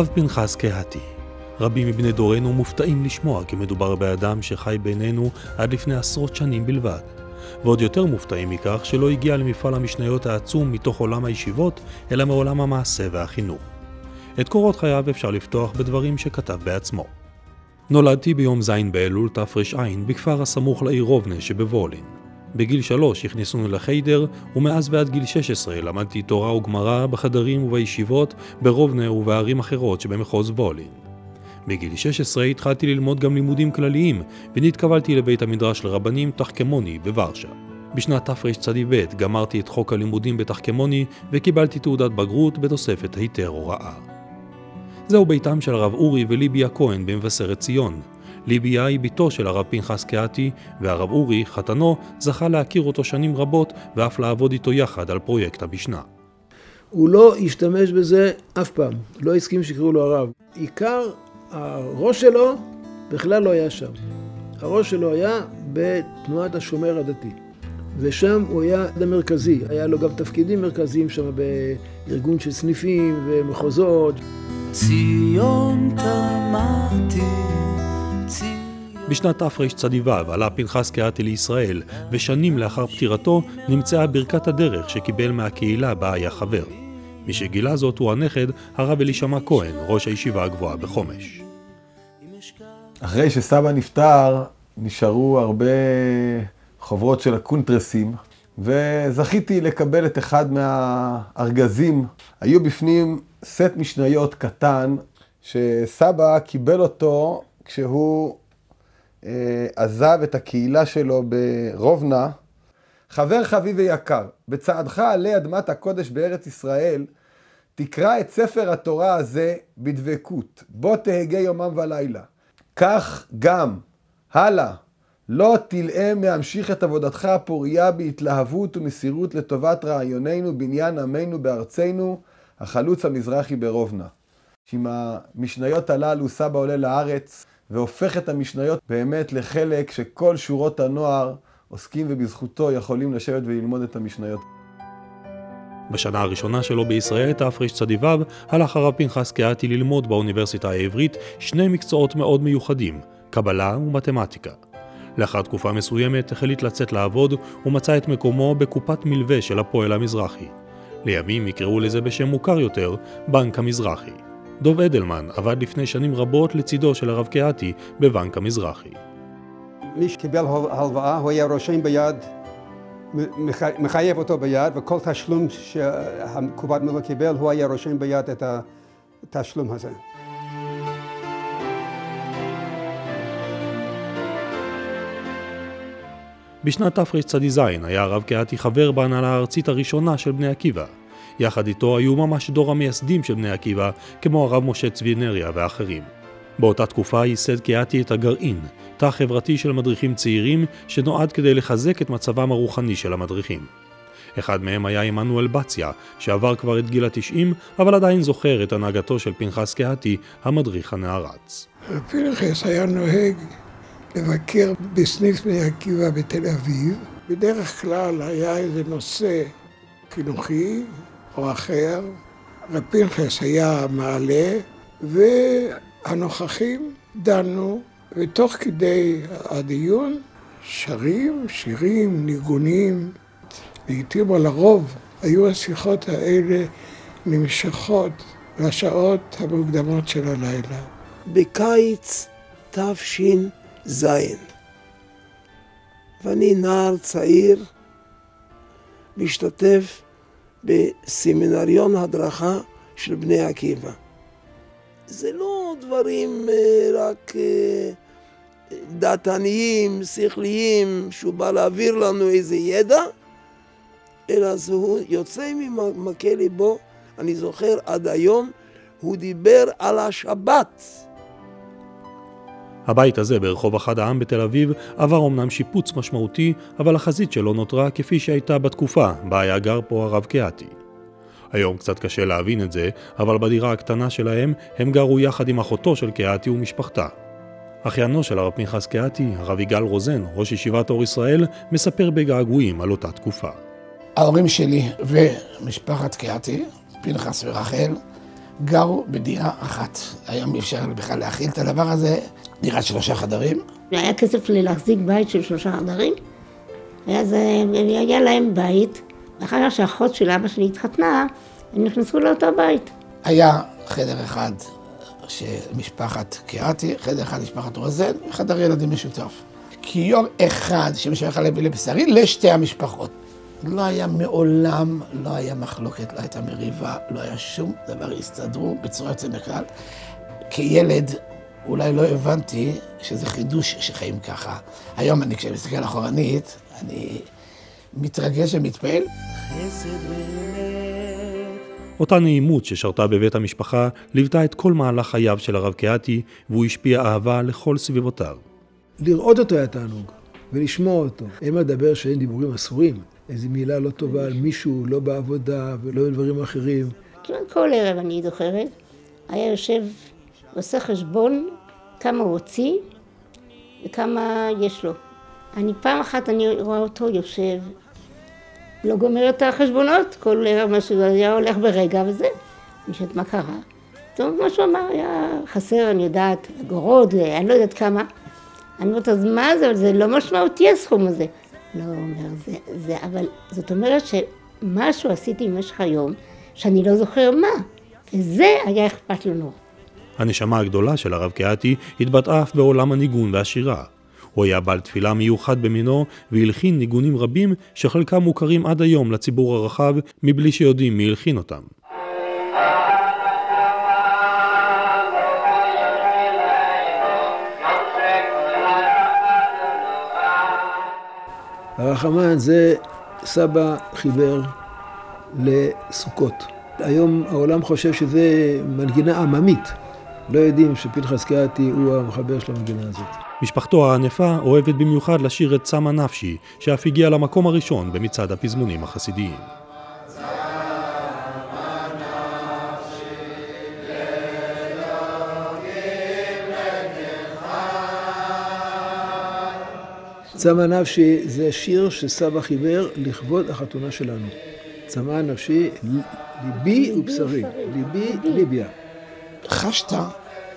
הרב פנחס קהתי. רבים מבני דורנו מופתעים לשמוע כי מדובר באדם שחי בינינו עד לפני עשרות שנים בלבד. ועוד יותר מופתעים מכך שלא הגיע למפעל המשניות העצום מתוך עולם הישיבות, אלא מעולם המעשה והחינוך. את קורות חייו אפשר לפתוח בדברים שכתב בעצמו. נולדתי ביום ז' באלול תר"ע בכפר הסמוך לעיר רובנה שבוולין. בגיל שלוש הכניסונו לחיידר, ומאז ועד גיל 16 למדתי תורה וגמרא בחדרים ובישיבות ברובנה ובערים אחרות שבמחוז וולין. בגיל 16 התחלתי ללמוד גם לימודים כלליים, ונתקבלתי לבית המדרש לרבנים תחכמוני בוורשה. בשנת תרצ"ב גמרתי את חוק הלימודים בתחכמוני וקיבלתי תעודת בגרות בתוספת היתר הוראה. זהו ביתם של הרב אורי וליביה כהן במבשרת ציון. ליביה היא בתו של הרב פנחס קהתי, והרב אורי, חתנו, זכה להכיר אותו שנים רבות ואף לעבוד איתו יחד על פרויקט המשנה. הוא לא השתמש בזה אף פעם, לא הסכים שיקראו לו הרב. עיקר הראש שלו בכלל לא היה שם. הראש שלו היה בתנועת השומר הדתי. ושם הוא היה המרכזי, היה לו גם תפקידים מרכזיים שם בארגון של סניפים ומחוזות. ציון תמתי בשנת תרצ"ו עלה פנחס קהתי לישראל, ושנים לאחר פטירתו נמצאה ברכת הדרך שקיבל מהקהילה בה היה חבר. מי שגילה זאת הוא הנכד, הרב אלישמע כהן, ראש הישיבה הגבוהה בחומש. אחרי שסבא נפטר, נשארו הרבה חוברות של הקונטרסים, וזכיתי לקבל את אחד מהארגזים. היו בפנים סט משניות קטן, שסבא קיבל אותו כשהוא אה, עזב את הקהילה שלו ברובנה. חבר חביב ויקר, בצעדך עלי אדמת הקודש בארץ ישראל, תקרא את ספר התורה הזה בדבקות, בוא תהגה יומם ולילה. כך גם, הלאה, לא תלאם להמשיך את עבודתך הפורייה בהתלהבות ומסירות לטובת רעיוננו, בניין עמנו בארצנו, החלוץ המזרחי ברובנה. שעם המשניות הללו סבא עולה לארץ והופך את המשניות באמת לחלק שכל שורות הנוער עוסקים ובזכותו יכולים לשבת וללמוד את המשניות. בשנה הראשונה שלו בישראל, תרצ"ו, הלך הרב פנחס קהתי ללמוד באוניברסיטה העברית שני מקצועות מאוד מיוחדים, קבלה ומתמטיקה. לאחר תקופה מסוימת החליט לצאת לעבוד ומצא את מקומו בקופת מלווה של הפועל המזרחי. לימים יקראו לזה בשם מוכר יותר, בנק המזרחי. דוב אדלמן עבד לפני שנים רבות לצידו של הרב קהתי בבנק המזרחי. מי שקיבל הלוואה הוא היה רושם ביד מחייב אותו ביד, וכל תשלום שהקופת מילואים קיבל, הוא היה רושם ביד את התשלום הזה. בשנת תרצ"ז היה הרב קהתי חבר בהנהלה הארצית הראשונה של בני עקיבא. יחד איתו היו ממש דור המייסדים של בני עקיבא, כמו הרב משה צבי נריה ואחרים. באותה תקופה ייסד קהתי את הגרעין, תא חברתי של מדריכים צעירים שנועד כדי לחזק את מצבם הרוחני של המדריכים. אחד מהם היה עמנואל בציה, שעבר כבר את גיל התשעים, אבל עדיין זוכר את הנהגתו של פנחס קהתי, המדריך הנערץ. פנחס היה נוהג לבקר בסניף בני עקיבא בתל אביב. בדרך כלל היה איזה נושא חינוכי או אחר. רב היה מעלה, והנוכחים דנו ותוך כדי הדיון שרים, שירים, ניגונים. לעיתים על הרוב היו השיחות האלה נמשכות לשעות המוקדמות של הלילה. בקיץ תש"ז, ואני נער צעיר, משתתף בסמינריון הדרכה של בני עקיבא. זה לא דברים אה, רק אה, דעתניים, שכליים, שהוא בא להעביר לנו איזה ידע, אלא זה יוצא ממכה ליבו, אני זוכר עד היום, הוא דיבר על השבת. הבית הזה ברחוב אחד העם בתל אביב עבר אמנם שיפוץ משמעותי, אבל החזית שלו נותרה כפי שהייתה בתקופה בה היה גר פה הרב קהתי. היום קצת קשה להבין את זה, אבל בדירה הקטנה שלהם הם גרו יחד עם אחותו של קהתי ומשפחתה. אחיינו של הרב פנחס קהתי, הרב יגאל רוזן, ראש ישיבת אור ישראל, מספר בגעגועים על אותה תקופה. ההורים שלי ומשפחת קהתי, פנחס ורחל, גרו בדירה אחת. היום אי אפשר בכלל להכיל את הדבר הזה, דירת שלושה חדרים. היה כסף להחזיק בית של שלושה חדרים, אז אה, היה להם בית, ואחר כך שהאחות של אבא שלי התחתנה, הם נכנסו לאותו בית. היה חדר אחד של משפחת קיאתי, חדר אחד משפחת רוזן, וחדר ילדים משותף. כיור אחד שמשייך הלוי לבשרי לשתי המשפחות. לא היה מעולם, לא היה מחלוקת, לא הייתה מריבה, לא היה שום דבר, הסתדרו בצורה יוצאת מכלל. כילד אולי לא הבנתי שזה חידוש שחיים ככה. היום אני, כשאני מסתכל אחורנית, אני מתרגש ומתפעל. אותה נעימות ששרתה בבית המשפחה ליוותה את כל מהלך חייו של הרב קהתי, והוא השפיע אהבה לכל סביבותיו. לראות אותו היה תענוג, ולשמוע אותו. אין מה לדבר שאין דיבורים אסורים. איזו מילה לא טובה על מישהו, לא בעבודה ולא בדברים אחרים. כמעט כל ערב אני זוכרת, היה יושב, עושה חשבון כמה הוא הוציא וכמה יש לו. אני פעם אחת, אני רואה אותו יושב, לא גומר את החשבונות, כל ערב משהו היה הולך ברגע וזה. אני חושבת, מה קרה? טוב, מה שהוא אמר היה חסר, אני יודעת, אגורות, אני לא יודעת כמה. אני אומרת, אז מה זה? זה לא משמעותי הסכום הזה. לא, הוא אומר, זה, זה, אבל זאת אומרת שמשהו עשיתי במשך היום, שאני לא זוכר מה. וזה היה אכפת לנו. הנשמה הגדולה של הרב קהתי התבטאה אף בעולם הניגון והשירה. הוא היה בעל תפילה מיוחד במינו והלחין ניגונים רבים שחלקם מוכרים עד היום לציבור הרחב מבלי שיודעים מי הלחין אותם. הרחמן זה סבא חיבר לסוכות. היום העולם חושב שזה מנגינה עממית. לא יודעים שפנחס קהתי הוא המחבר של המנגינה הזאת. משפחתו הענפה אוהבת במיוחד לשיר את צמא נפשי, שאף הגיע למקום הראשון במצעד הפזמונים החסידיים. צמא נפשי זה שיר שסבא חיבר לכבוד החתונה שלנו. צמא נפשי, ליבי ובשרי. ליבי, ליביה. חשת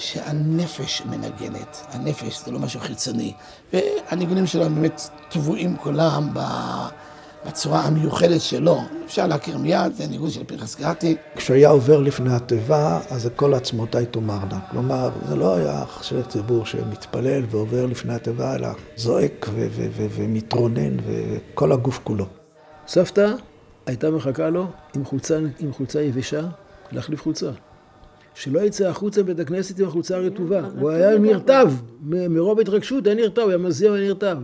שהנפש מנגנת, הנפש זה לא משהו חיצוני, והניגונים שלו באמת טבועים כולם בצורה המיוחדת שלו. אפשר להכיר מיד, זה ניגון של פרחס קראטי. כשהיה עובר לפני התיבה, אז כל עצמותיי תאמרנה. כלומר, זה לא היה של ציבור שמתפלל ועובר לפני התיבה, אלא זועק ומתרונן וכל הגוף כולו. סבתא הייתה מחכה לו עם חולצה, עם חולצה יבשה, להחליף חולצה. שלא יצא החוצה מבית הכנסת עם החולצה הרטובה. הוא היה נרטב, מרוב התרגשות היה נרטב, הוא היה מזיע ונרטב.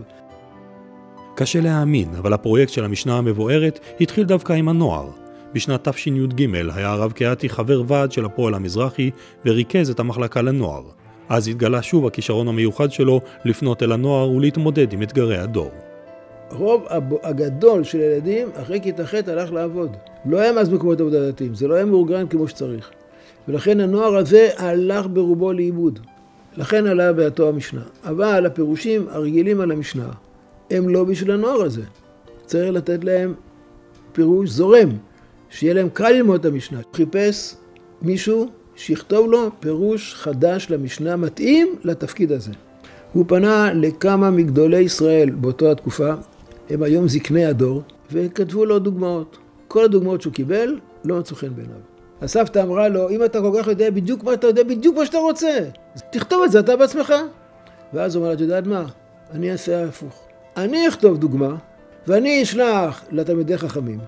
קשה להאמין, אבל הפרויקט של המשנה המבוארת התחיל דווקא עם הנוער. בשנת תשי"ג היה הרב קהתי חבר ועד של הפועל המזרחי וריכז את המחלקה לנוער. אז התגלה שוב הכישרון המיוחד שלו לפנות אל הנוער ולהתמודד עם אתגרי הדור. רוב הגדול של הילדים אחרי כיתה ח' הלך לעבוד. לא היה מאז מקומות עבודה דתיים, זה לא היה מאורגן כמו שצריך. ולכן הנוער הזה הלך ברובו לאיבוד. לכן עלה בעתו המשנה. אבל הפירושים הרגילים על המשנה הם לא בשביל הנוער הזה. צריך לתת להם פירוש זורם, שיהיה להם קל ללמוד את המשנה. חיפש מישהו שיכתוב לו פירוש חדש למשנה מתאים לתפקיד הזה. הוא פנה לכמה מגדולי ישראל באותה התקופה, הם היום זקני הדור, וכתבו לו דוגמאות. כל הדוגמאות שהוא קיבל לא מצאו חן בעיניו. הסבתא אמרה לו, אם אתה כל כך יודע בדיוק מה אתה יודע, בדיוק מה שאתה רוצה, תכתוב את זה אתה בעצמך. ואז הוא אומר לה, את יודעת מה? אני אעשה הפוך. אני אכתוב דוגמה, ואני אשלח לתלמידי חכמים,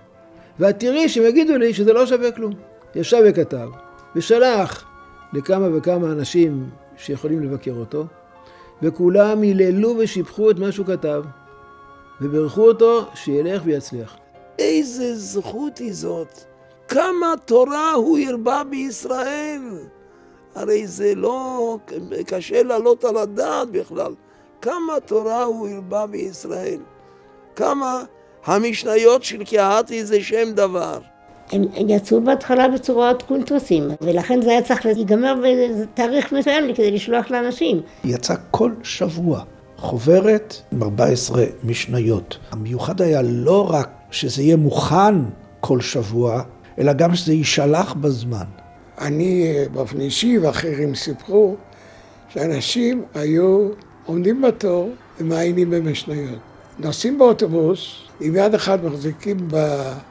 ואת תראי שהם יגידו לי שזה לא שווה כלום. ישב וכתב, ושלח לכמה וכמה אנשים שיכולים לבקר אותו, וכולם היללו ושיבחו את מה שהוא כתב, וברכו אותו שילך ויצליח. איזה זכות היא זאת. כמה תורה הוא הרבה בישראל. הרי זה לא קשה לעלות על הדעת בכלל. כמה תורה הוא הרבה בישראל. כמה המשניות של קהתי זה שם דבר. הם יצאו בהתחלה בצורת קונטרסים, ולכן זה היה צריך להיגמר בתאריך מסוים כדי לשלוח לאנשים. יצא כל שבוע חוברת עם 14 משניות. המיוחד היה לא רק שזה יהיה מוכן כל שבוע, אלא גם שזה יישלח בזמן. אני באופן אישי ואחרים סיפרו שאנשים היו עומדים בתור ומעיינים במשניות. נוסעים באוטובוס, עם יד אחת מחזיקים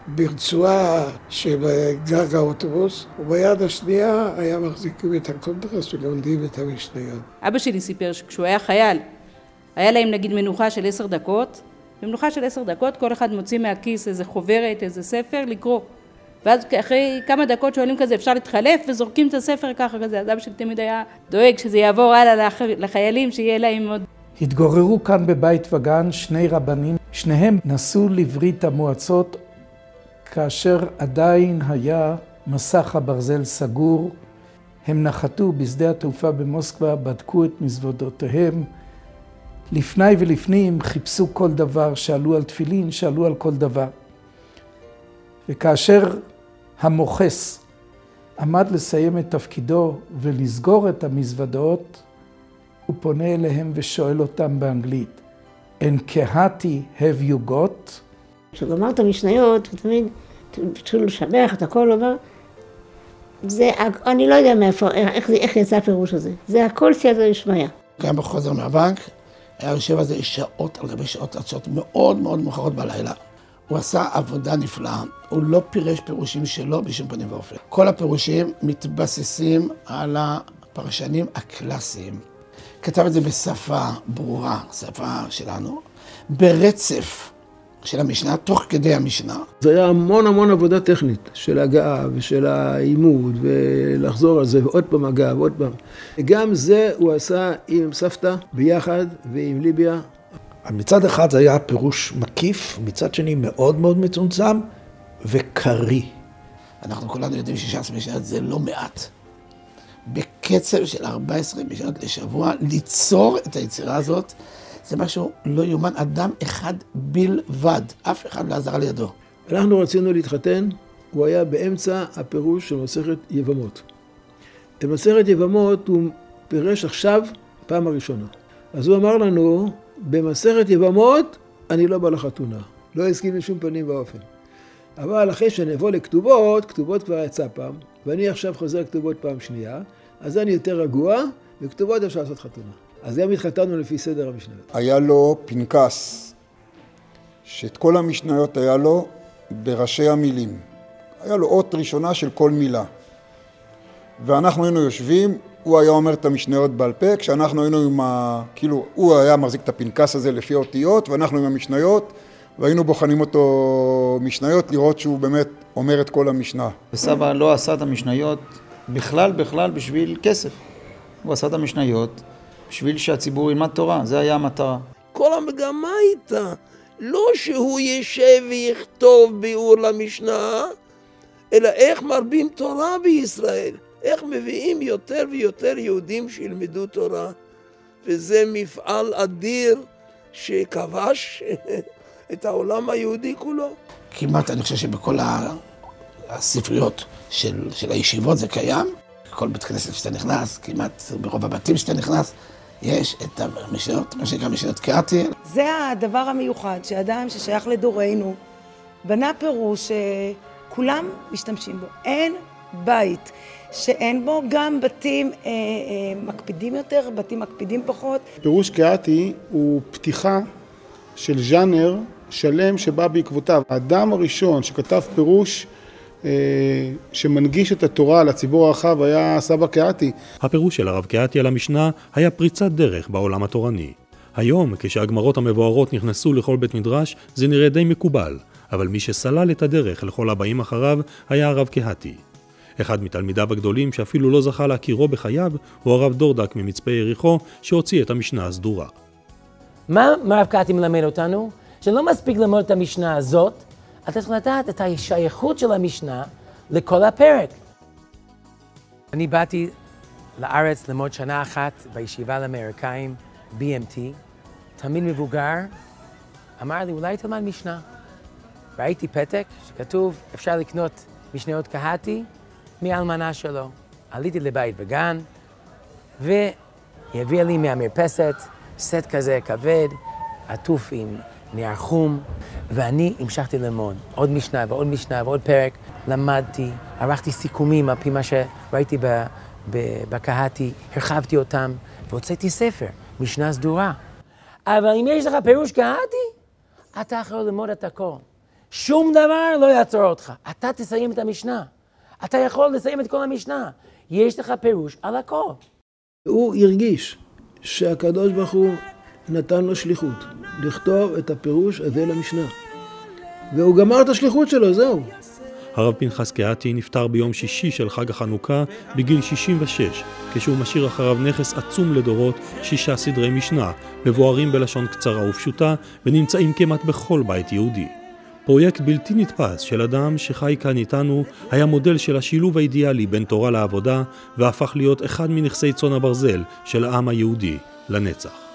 ברצועה שבגג האוטובוס, וביד השנייה היה מחזיקים את הקונטרס ולומדים את המשניות. אבא שלי סיפר שכשהוא היה חייל, היה להם נגיד מנוחה של עשר דקות, במנוחה של עשר דקות כל אחד מוציא מהכיס איזה חוברת, איזה ספר, לקרוא. ואז אחרי כמה דקות שואלים כזה, אפשר להתחלף, וזורקים את הספר ככה כזה. אז אבא שלי תמיד היה דואג שזה יעבור הלאה לחיילים, שיהיה להם עוד... התגוררו כאן בבית וגן שני רבנים, שניהם נסעו לברית המועצות כאשר עדיין היה מסך הברזל סגור. הם נחתו בשדה התעופה במוסקבה, בדקו את מזוודותיהם. לפני ולפנים חיפשו כל דבר, שאלו על תפילין, שאלו על כל דבר. וכאשר המוכס עמד לסיים את תפקידו ולסגור את המזוודות, הוא פונה אליהם ושואל אותם באנגלית, And kehati have you got? כשהוא גמר את המשניות, הוא תמיד התחילו לשבח את הכל, הוא אומר, זה, אני לא יודע מאיפה, איך, איך יצא הפירוש הזה. זה הכל סייעתא דשמיא. גם בחוזר מהבנק, היה יושב על זה שעות על גבי שעות עד שעות מאוד מאוד מאוחרות בלילה. הוא עשה עבודה נפלאה, הוא לא פירש פירושים שלו בשום פנים ואופן. כל הפירושים מתבססים על הפרשנים הקלאסיים. כתב את זה בשפה ברורה, שפה שלנו, ברצף של המשנה, תוך כדי המשנה. זה היה המון המון עבודה טכנית של הגעה ושל העימות ולחזור על זה ועוד פעם הגעה ועוד פעם. גם זה הוא עשה עם סבתא ביחד ועם ליביה. מצד אחד זה היה פירוש מקיף, מצד שני מאוד מאוד מצומצם וקריא. אנחנו כולנו יודעים שש"ס משנה זה לא מעט. בקצב של 14 משעות לשבוע, ליצור את היצירה הזאת, זה משהו לא יאומן. אדם אחד בלבד, אף אחד לא עזר לידו. אנחנו רצינו להתחתן, הוא היה באמצע הפירוש של מסכת יבמות. את מסכת יבמות הוא פירש עכשיו פעם הראשונה. אז הוא אמר לנו, במסכת יבמות אני לא בא לחתונה. לא הסכים בשום פנים ואופן. אבל אחרי שאני אבוא לכתובות, כתובות כבר יצא פעם, ואני עכשיו חוזר כתובות פעם שנייה, אז אני יותר רגוע, וכתובות אפשר לעשות חתונה. אז גם התחתנו לפי סדר המשניות. היה לו פנקס, שאת כל המשניות היה לו בראשי המילים. היה לו אות ראשונה של כל מילה. ואנחנו היינו יושבים, הוא היה אומר את המשניות בעל פה, כשאנחנו היינו עם ה... כאילו, הוא היה מחזיק את הפנקס הזה לפי האותיות, ואנחנו עם המשניות, והיינו בוחנים אותו משניות, לראות שהוא באמת אומר את כל המשנה. וסבא לא עשה את המשניות בכלל בכלל בשביל כסף. הוא עשה את המשניות בשביל שהציבור ילמד תורה, זה היה המטרה. כל המגמה הייתה לא שהוא יישב ויכתוב ביאור למשנה, אלא איך מרבים תורה בישראל, איך מביאים יותר ויותר יהודים שילמדו תורה. וזה מפעל אדיר שכבש את העולם היהודי כולו. כמעט, אני חושב שבכל הספריות של, של הישיבות זה קיים. כל בית כנסת שאתה נכנס, כמעט ברוב הבתים שאתה נכנס, יש את המשנות, מה שנקרא משנות קראטי. זה הדבר המיוחד, שאדם ששייך לדורנו בנה פירוש שכולם משתמשים בו. אין בית שאין בו גם בתים אה, אה, מקפידים יותר, בתים מקפידים פחות. פירוש קראטי הוא פתיחה של ז'אנר שלם שבא בעקבותיו. האדם הראשון שכתב פירוש אה, שמנגיש את התורה לציבור הרחב היה סבא קהתי. הפירוש של הרב קהתי על המשנה היה פריצת דרך בעולם התורני. היום, כשהגמרות המבוארות נכנסו לכל בית מדרש, זה נראה די מקובל, אבל מי שסלל את הדרך לכל הבאים אחריו היה הרב קהתי. אחד מתלמידיו הגדולים שאפילו לא זכה להכירו בחייו, הוא הרב דורדק ממצפה יריחו, שהוציא את המשנה הסדורה. מה הרב קהתי מלמד אותנו? שלא מספיק ללמוד את המשנה הזאת, אתה צריך לדעת את השייכות של המשנה לכל הפרק. אני באתי לארץ ללמוד שנה אחת בישיבה לאמריקאים, BMT, תלמיד מבוגר, אמר לי, אולי תלמד משנה. ראיתי פתק שכתוב, אפשר לקנות משניות קהתי מאלמנה שלו. עליתי לבית וגן, והיא הביאה לי מהמרפסת סט כזה כבד, עטוף עם נייר חום, ואני המשכתי ללמוד עוד משנה ועוד משנה ועוד פרק. למדתי, ערכתי סיכומים על פי מה שראיתי בקהתי, הרחבתי אותם, והוצאתי ספר, משנה סדורה. אבל אם יש לך פירוש קהתי, אתה יכול ללמוד את הכל. שום דבר לא יעצור אותך. אתה תסיים את המשנה. אתה יכול לסיים את כל המשנה. יש לך פירוש על הכל. הוא הרגיש שהקדוש ברוך הוא נתן לו שליחות, לכתוב את הפירוש הזה למשנה. והוא גמר את השליחות שלו, זהו. הרב פנחס קהתי נפטר ביום שישי של חג החנוכה בגיל 66, כשהוא משאיר אחריו נכס עצום לדורות, שישה סדרי משנה, מבוארים בלשון קצרה ופשוטה, ונמצאים כמעט בכל בית יהודי. פרויקט בלתי נתפס של אדם שחי כאן איתנו, היה מודל של השילוב האידיאלי בין תורה לעבודה, והפך להיות אחד מנכסי צאן הברזל של העם היהודי לנצח.